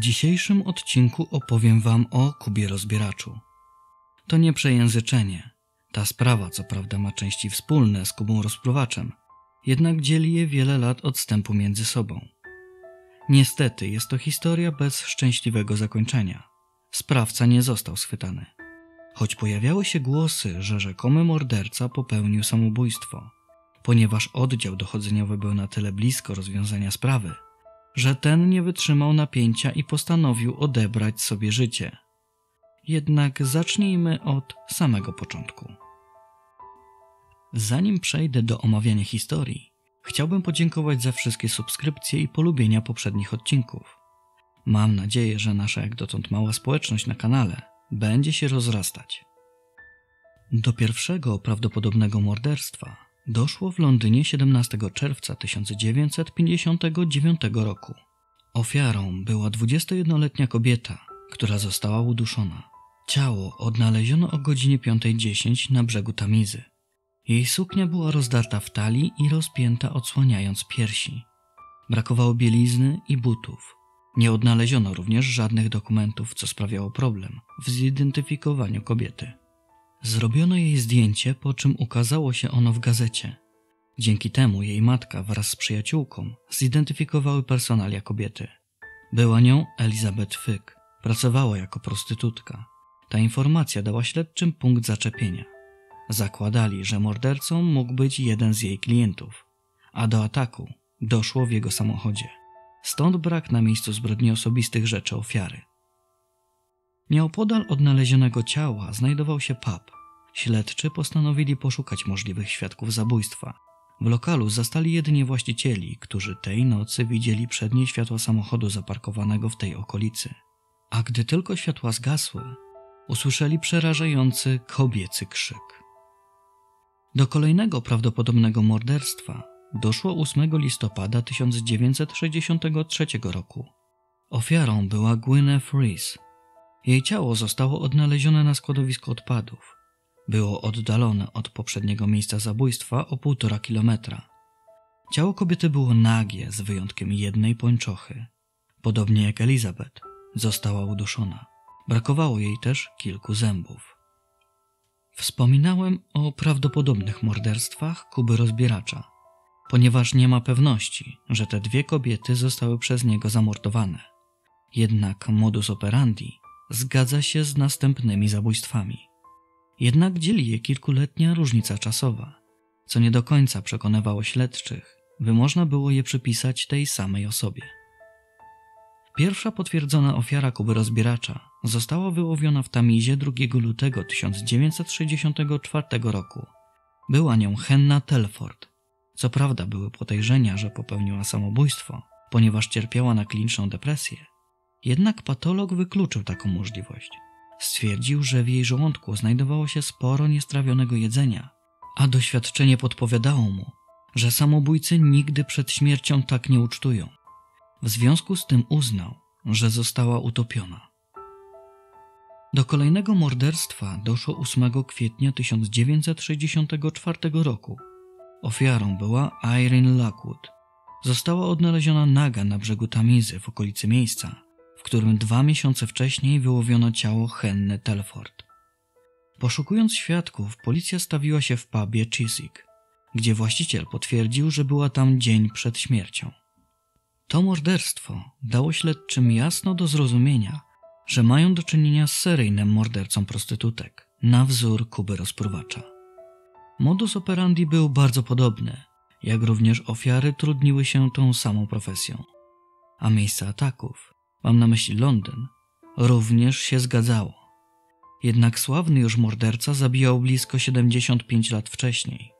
dzisiejszym odcinku opowiem Wam o Kubie Rozbieraczu. To nie przejęzyczenie. Ta sprawa, co prawda, ma części wspólne z Kubą Rozpruwaczem, jednak dzieli je wiele lat odstępu między sobą. Niestety jest to historia bez szczęśliwego zakończenia. Sprawca nie został schwytany. Choć pojawiały się głosy, że rzekomy morderca popełnił samobójstwo, ponieważ oddział dochodzeniowy był na tyle blisko rozwiązania sprawy, że ten nie wytrzymał napięcia i postanowił odebrać sobie życie. Jednak zacznijmy od samego początku. Zanim przejdę do omawiania historii, chciałbym podziękować za wszystkie subskrypcje i polubienia poprzednich odcinków. Mam nadzieję, że nasza jak dotąd mała społeczność na kanale będzie się rozrastać. Do pierwszego prawdopodobnego morderstwa doszło w Londynie 17 czerwca 1959 roku. Ofiarą była 21-letnia kobieta, która została uduszona. Ciało odnaleziono o godzinie 5.10 na brzegu Tamizy. Jej suknia była rozdarta w talii i rozpięta odsłaniając piersi. Brakowało bielizny i butów. Nie odnaleziono również żadnych dokumentów, co sprawiało problem w zidentyfikowaniu kobiety. Zrobiono jej zdjęcie, po czym ukazało się ono w gazecie. Dzięki temu jej matka wraz z przyjaciółką zidentyfikowały personalia kobiety. Była nią Elizabeth Fyk. Pracowała jako prostytutka. Ta informacja dała śledczym punkt zaczepienia. Zakładali, że mordercą mógł być jeden z jej klientów, a do ataku doszło w jego samochodzie. Stąd brak na miejscu zbrodni osobistych rzeczy ofiary. Nieopodal odnalezionego ciała znajdował się pub. Śledczy postanowili poszukać możliwych świadków zabójstwa. W lokalu zastali jedynie właścicieli, którzy tej nocy widzieli przednie światła samochodu zaparkowanego w tej okolicy. A gdy tylko światła zgasły, usłyszeli przerażający kobiecy krzyk. Do kolejnego prawdopodobnego morderstwa doszło 8 listopada 1963 roku. Ofiarą była Gwyneth Reese. Jej ciało zostało odnalezione na składowisku odpadów. Było oddalone od poprzedniego miejsca zabójstwa o półtora kilometra. Ciało kobiety było nagie, z wyjątkiem jednej pończochy. Podobnie jak Elizabeth, została uduszona. Brakowało jej też kilku zębów. Wspominałem o prawdopodobnych morderstwach Kuby Rozbieracza, ponieważ nie ma pewności, że te dwie kobiety zostały przez niego zamordowane. Jednak modus operandi zgadza się z następnymi zabójstwami. Jednak dzieli je kilkuletnia różnica czasowa, co nie do końca przekonywało śledczych, by można było je przypisać tej samej osobie. Pierwsza potwierdzona ofiara Kuby Rozbieracza została wyłowiona w Tamizie 2 lutego 1964 roku. Była nią Henna Telford. Co prawda były podejrzenia, że popełniła samobójstwo, ponieważ cierpiała na kliniczną depresję. Jednak patolog wykluczył taką możliwość. Stwierdził, że w jej żołądku znajdowało się sporo niestrawionego jedzenia, a doświadczenie podpowiadało mu, że samobójcy nigdy przed śmiercią tak nie ucztują. W związku z tym uznał, że została utopiona. Do kolejnego morderstwa doszło 8 kwietnia 1964 roku. Ofiarą była Irene Lockwood. Została odnaleziona naga na brzegu Tamizy w okolicy miejsca, w którym dwa miesiące wcześniej wyłowiono ciało Henny Telford. Poszukując świadków, policja stawiła się w pubie Chiswick, gdzie właściciel potwierdził, że była tam dzień przed śmiercią. To morderstwo dało śledczym jasno do zrozumienia, że mają do czynienia z seryjnym mordercą prostytutek, na wzór Kuby Rozpruwacza. Modus operandi był bardzo podobny, jak również ofiary trudniły się tą samą profesją. A miejsce ataków, mam na myśli Londyn, również się zgadzało. Jednak sławny już morderca zabijał blisko 75 lat wcześniej.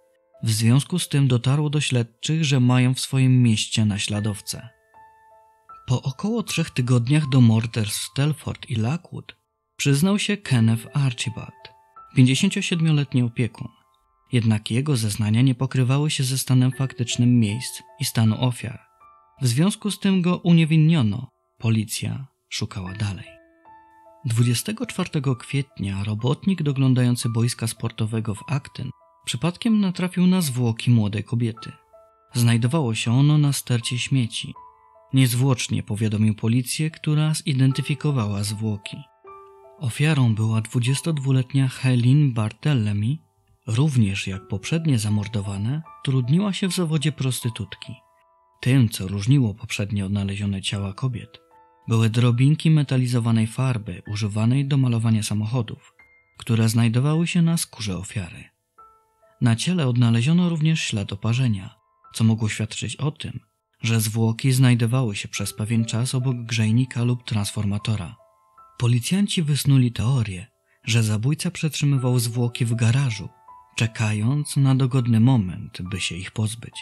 W związku z tym dotarło do śledczych, że mają w swoim mieście naśladowcę. Po około trzech tygodniach do morderstw Telford i Lockwood przyznał się Kenneth Archibald, 57-letni opiekun. Jednak jego zeznania nie pokrywały się ze stanem faktycznym miejsc i stanu ofiar. W związku z tym go uniewinniono. Policja szukała dalej. 24 kwietnia robotnik doglądający boiska sportowego w Acton przypadkiem natrafił na zwłoki młodej kobiety. Znajdowało się ono na stercie śmieci Niezwłocznie powiadomił policję, która zidentyfikowała zwłoki. Ofiarą była 22-letnia Helene Barthelemy, również jak poprzednie zamordowane, trudniła się w zawodzie prostytutki. Tym, co różniło poprzednie odnalezione ciała kobiet, były drobinki metalizowanej farby używanej do malowania samochodów, które znajdowały się na skórze ofiary. Na ciele odnaleziono również ślad oparzenia, co mogło świadczyć o tym, że zwłoki znajdowały się przez pewien czas obok grzejnika lub transformatora. Policjanci wysnuli teorię, że zabójca przetrzymywał zwłoki w garażu, czekając na dogodny moment, by się ich pozbyć.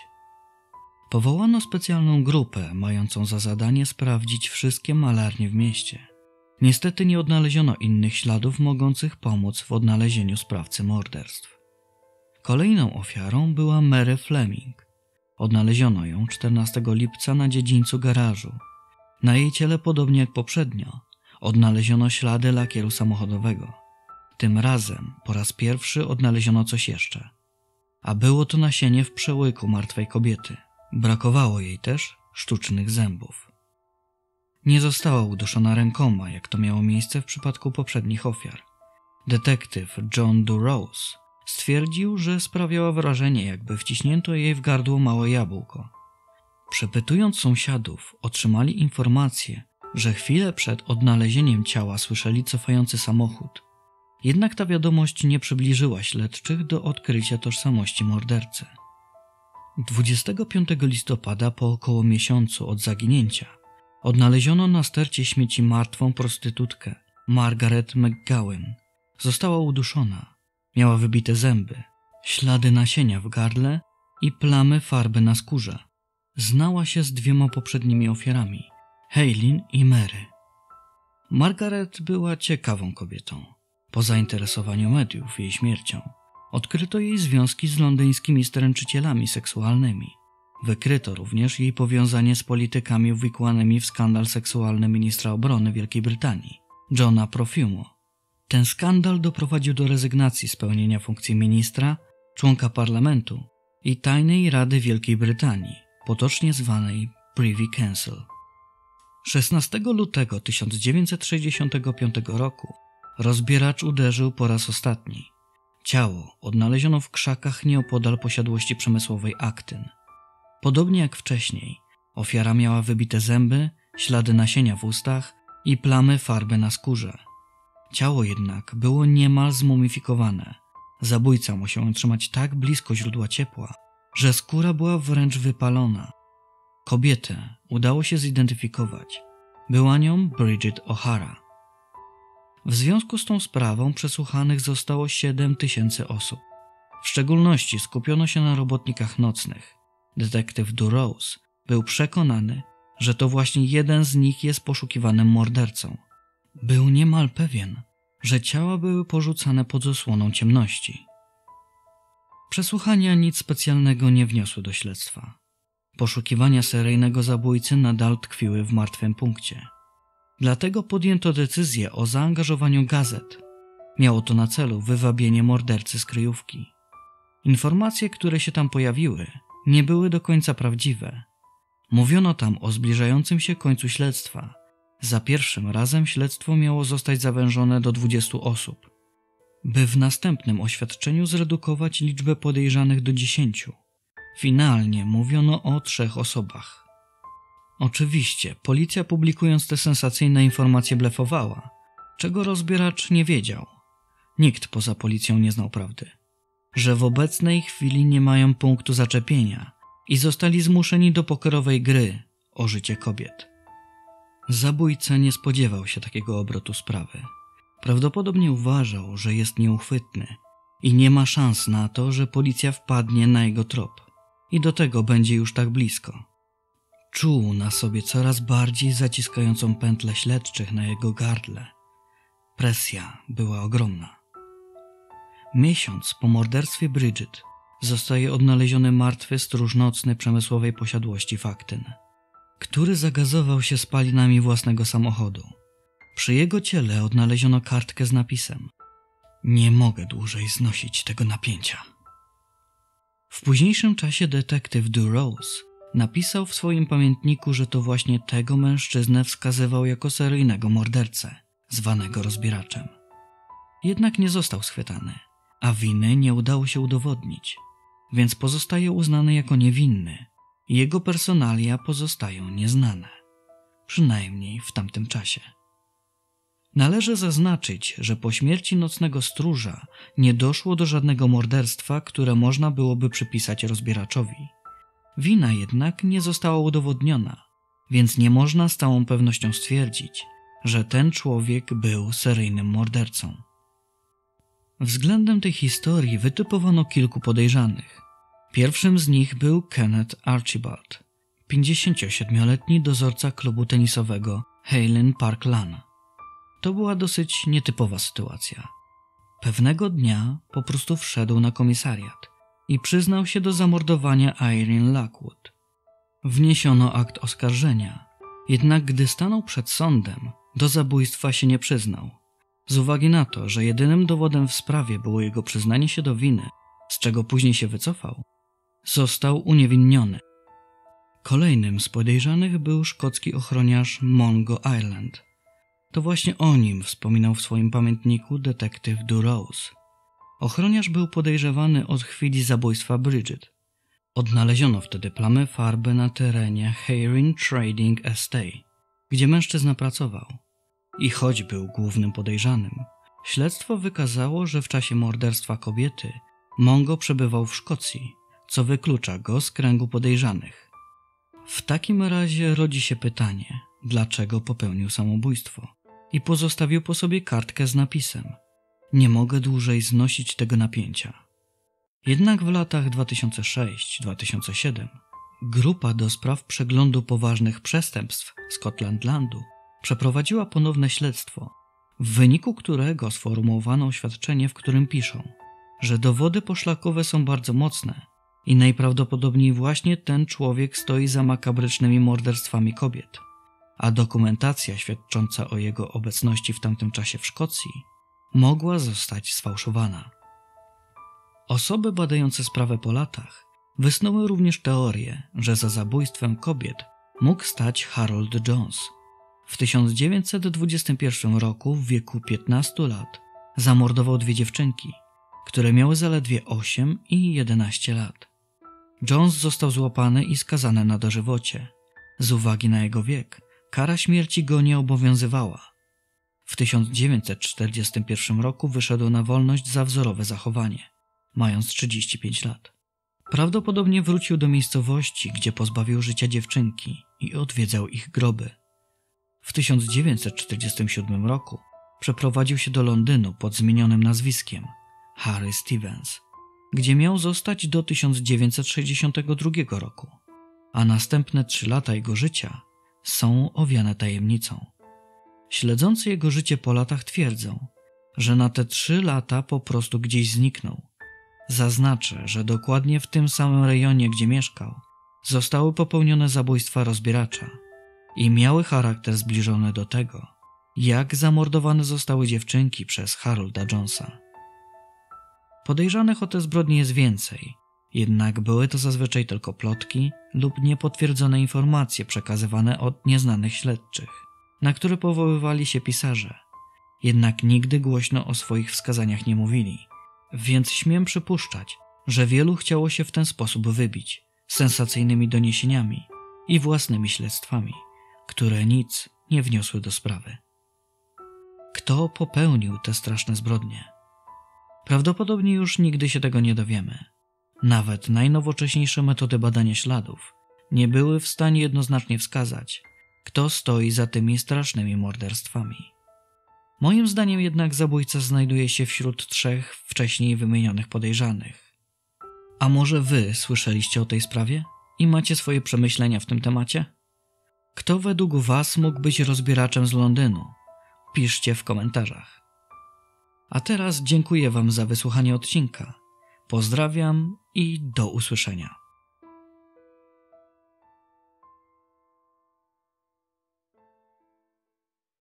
Powołano specjalną grupę mającą za zadanie sprawdzić wszystkie malarnie w mieście. Niestety nie odnaleziono innych śladów mogących pomóc w odnalezieniu sprawcy morderstw. Kolejną ofiarą była Mary Fleming. Odnaleziono ją 14 lipca na dziedzińcu garażu. Na jej ciele, podobnie jak poprzednio, odnaleziono ślady lakieru samochodowego. Tym razem po raz pierwszy odnaleziono coś jeszcze. A było to nasienie w przełyku martwej kobiety. Brakowało jej też sztucznych zębów. Nie została uduszona rękoma, jak to miało miejsce w przypadku poprzednich ofiar. Detektyw John Durose stwierdził, że sprawiała wrażenie, jakby wciśnięto jej w gardło małe jabłko. Przepytując sąsiadów, otrzymali informację, że chwilę przed odnalezieniem ciała słyszeli cofający samochód. Jednak ta wiadomość nie przybliżyła śledczych do odkrycia tożsamości mordercy. 25 listopada, po około miesiącu od zaginięcia, odnaleziono na stercie śmieci martwą prostytutkę Margaret McGowan. Została uduszona. Miała wybite zęby, ślady nasienia w gardle i plamy farby na skórze. Znała się z dwiema poprzednimi ofiarami, Haylin i Mary. Margaret była ciekawą kobietą. Po zainteresowaniu mediów jej śmiercią, odkryto jej związki z londyńskimi stręczycielami seksualnymi. Wykryto również jej powiązanie z politykami uwikłanymi w skandal seksualny ministra obrony Wielkiej Brytanii, Johna Profumo. Ten skandal doprowadził do rezygnacji z pełnienia funkcji ministra, członka parlamentu i tajnej Rady Wielkiej Brytanii, potocznie zwanej Privy Council. 16 lutego 1965 roku rozbieracz uderzył po raz ostatni. Ciało odnaleziono w krzakach nieopodal posiadłości przemysłowej Aktyn. Podobnie jak wcześniej, ofiara miała wybite zęby, ślady nasienia w ustach i plamy farby na skórze. Ciało jednak było niemal zmumifikowane. Zabójca musiał trzymać tak blisko źródła ciepła, że skóra była wręcz wypalona. Kobietę udało się zidentyfikować. Była nią Bridget O'Hara. W związku z tą sprawą przesłuchanych zostało 7 tysięcy osób. W szczególności skupiono się na robotnikach nocnych. Detektyw Durose był przekonany, że to właśnie jeden z nich jest poszukiwanym mordercą. Był niemal pewien, że ciała były porzucane pod zasłoną ciemności. Przesłuchania nic specjalnego nie wniosły do śledztwa. Poszukiwania seryjnego zabójcy nadal tkwiły w martwym punkcie. Dlatego podjęto decyzję o zaangażowaniu gazet. Miało to na celu wywabienie mordercy z kryjówki. Informacje, które się tam pojawiły, nie były do końca prawdziwe. Mówiono tam o zbliżającym się końcu śledztwa. Za pierwszym razem śledztwo miało zostać zawężone do 20 osób, by w następnym oświadczeniu zredukować liczbę podejrzanych do 10. Finalnie mówiono o trzech osobach. Oczywiście, policja publikując te sensacyjne informacje blefowała, czego rozbieracz nie wiedział. Nikt poza policją nie znał prawdy. Że w obecnej chwili nie mają punktu zaczepienia i zostali zmuszeni do pokerowej gry o życie kobiet. Zabójca nie spodziewał się takiego obrotu sprawy. Prawdopodobnie uważał, że jest nieuchwytny i nie ma szans na to, że policja wpadnie na jego trop. I do tego będzie już tak blisko. Czuł na sobie coraz bardziej zaciskającą pętlę śledczych na jego gardle. Presja była ogromna. Miesiąc po morderstwie Bridget zostaje odnaleziony martwy stróż nocny przemysłowej posiadłości Faktyn, który zagazował się spalinami własnego samochodu. Przy jego ciele odnaleziono kartkę z napisem Nie mogę dłużej znosić tego napięcia. W późniejszym czasie detektyw Durose napisał w swoim pamiętniku, że to właśnie tego mężczyznę wskazywał jako seryjnego mordercę, zwanego rozbieraczem. Jednak nie został schwytany, a winy nie udało się udowodnić, więc pozostaje uznany jako niewinny jego personalia pozostają nieznane, przynajmniej w tamtym czasie. Należy zaznaczyć, że po śmierci nocnego stróża nie doszło do żadnego morderstwa, które można byłoby przypisać rozbieraczowi. Wina jednak nie została udowodniona, więc nie można z całą pewnością stwierdzić, że ten człowiek był seryjnym mordercą. Względem tej historii wytypowano kilku podejrzanych. Pierwszym z nich był Kenneth Archibald, 57-letni dozorca klubu tenisowego Halen Park Lan. To była dosyć nietypowa sytuacja. Pewnego dnia po prostu wszedł na komisariat i przyznał się do zamordowania Irene Lockwood. Wniesiono akt oskarżenia, jednak gdy stanął przed sądem, do zabójstwa się nie przyznał. Z uwagi na to, że jedynym dowodem w sprawie było jego przyznanie się do winy, z czego później się wycofał, został uniewinniony. Kolejnym z podejrzanych był szkocki ochroniarz Mongo Island – to właśnie o nim wspominał w swoim pamiętniku detektyw Durose. Ochroniarz był podejrzewany od chwili zabójstwa Bridget. Odnaleziono wtedy plamy farby na terenie Heron Trading Estate, gdzie mężczyzna pracował. I choć był głównym podejrzanym, śledztwo wykazało, że w czasie morderstwa kobiety Mongo przebywał w Szkocji, co wyklucza go z kręgu podejrzanych. W takim razie rodzi się pytanie, dlaczego popełnił samobójstwo i pozostawił po sobie kartkę z napisem: Nie mogę dłużej znosić tego napięcia. Jednak w latach 2006-2007 grupa do spraw przeglądu poważnych przestępstw Scotlandlandu przeprowadziła ponowne śledztwo, w wyniku którego sformułowano oświadczenie, w którym piszą, że dowody poszlakowe są bardzo mocne i najprawdopodobniej właśnie ten człowiek stoi za makabrycznymi morderstwami kobiet a dokumentacja świadcząca o jego obecności w tamtym czasie w Szkocji mogła zostać sfałszowana. Osoby badające sprawę po latach wysnuły również teorię, że za zabójstwem kobiet mógł stać Harold Jones. W 1921 roku w wieku 15 lat zamordował dwie dziewczynki, które miały zaledwie 8 i 11 lat. Jones został złapany i skazany na dożywocie. Z uwagi na jego wiek, Kara śmierci go nie obowiązywała. W 1941 roku wyszedł na wolność za wzorowe zachowanie, mając 35 lat. Prawdopodobnie wrócił do miejscowości, gdzie pozbawił życia dziewczynki i odwiedzał ich groby. W 1947 roku przeprowadził się do Londynu pod zmienionym nazwiskiem Harry Stevens, gdzie miał zostać do 1962 roku, a następne trzy lata jego życia są owiane tajemnicą. Śledzący jego życie po latach twierdzą, że na te trzy lata po prostu gdzieś zniknął. Zaznaczę, że dokładnie w tym samym rejonie, gdzie mieszkał, zostały popełnione zabójstwa rozbieracza i miały charakter zbliżony do tego, jak zamordowane zostały dziewczynki przez Harolda Jonesa. Podejrzanych o te zbrodnie jest więcej, jednak były to zazwyczaj tylko plotki lub niepotwierdzone informacje przekazywane od nieznanych śledczych, na które powoływali się pisarze. Jednak nigdy głośno o swoich wskazaniach nie mówili, więc śmiem przypuszczać, że wielu chciało się w ten sposób wybić sensacyjnymi doniesieniami i własnymi śledztwami, które nic nie wniosły do sprawy. Kto popełnił te straszne zbrodnie? Prawdopodobnie już nigdy się tego nie dowiemy nawet najnowocześniejsze metody badania śladów nie były w stanie jednoznacznie wskazać, kto stoi za tymi strasznymi morderstwami. Moim zdaniem jednak zabójca znajduje się wśród trzech wcześniej wymienionych podejrzanych. A może wy słyszeliście o tej sprawie i macie swoje przemyślenia w tym temacie? Kto według was mógł być rozbieraczem z Londynu? Piszcie w komentarzach. A teraz dziękuję wam za wysłuchanie odcinka. Pozdrawiam i do usłyszenia.